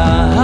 Ah.